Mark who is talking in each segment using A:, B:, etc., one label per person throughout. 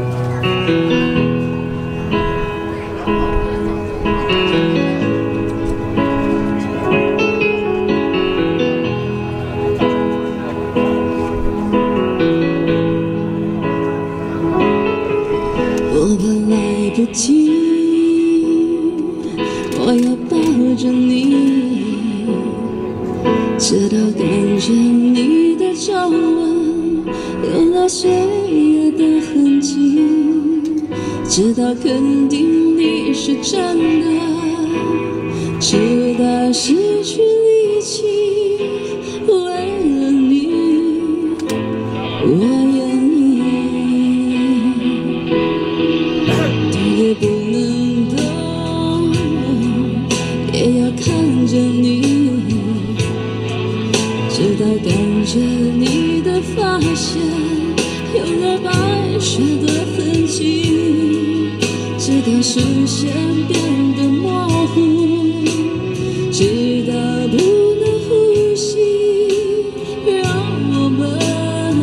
A: 我怕来不及，我要抱着你，直到看见你的皱纹。有了岁月的痕迹，直到肯定你是真的，直到失去力气。为了你，我愿意，动也不能动，也要看着你，直到感觉你。发现有了白雪的痕迹，直到视线变得模糊，直到不能呼吸，让我们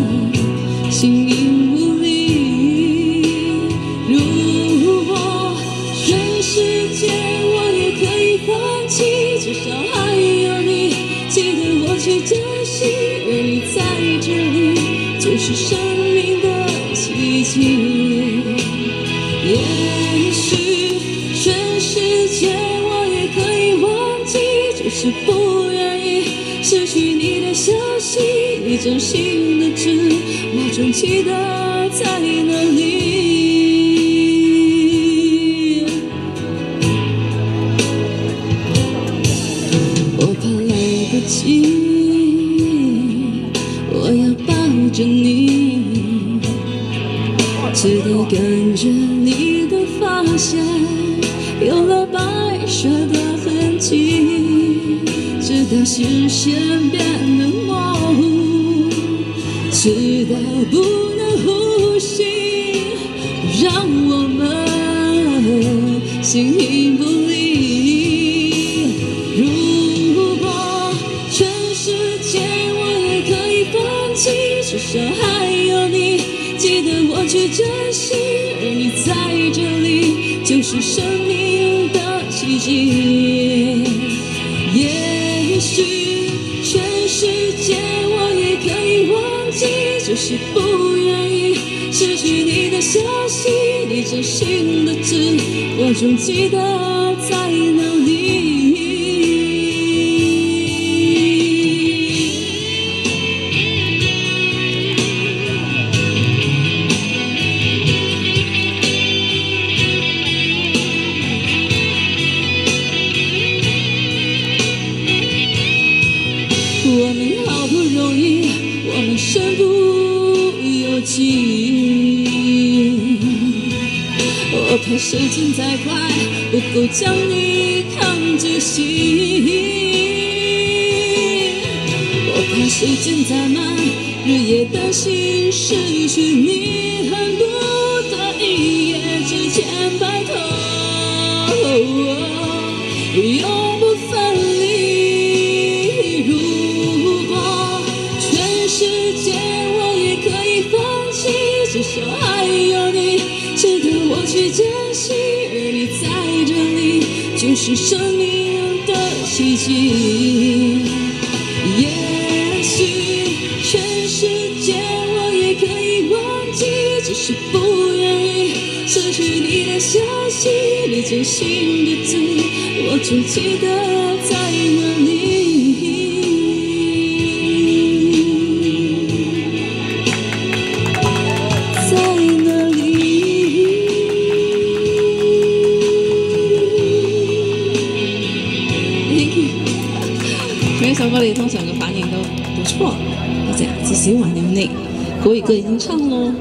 A: 形影不离。如果全世界我也可以放弃，至少还有你记得我去珍惜。是生命的奇迹。也许全世界我也可以忘记，就是不愿意失去你的消息。你真心的知，我种期待在哪里？我怕来不及。直到感觉你的发线有了白雪的痕迹，直到视线变得模糊，直到不能呼吸，让我们心一。就是生命的奇迹。也许全世界我也可以忘记，就是不愿意失去你的消息。你真心的字，我总记得在。哪。身不由己，我怕时间太快，不够将你扛仔细。我怕时间太慢，日夜担心失去你很多的意义。珍惜而你在这里就是生命的奇迹。也许全世界我也可以忘记，只是不愿意失去你的消息。你最心的字，我只记得在。每首歌你通常嘅反应都不错，而且至少还靓国可以已经唱咯。